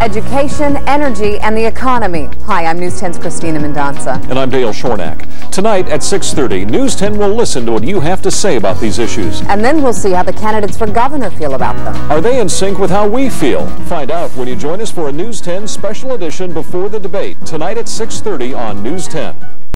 Education, energy, and the economy. Hi, I'm News 10's Cristina Mendonsa. And I'm Dale Schornack. Tonight at 6.30, News 10 will listen to what you have to say about these issues. And then we'll see how the candidates for governor feel about them. Are they in sync with how we feel? Find out when you join us for a News 10 special edition before the debate, tonight at 6.30 on News 10.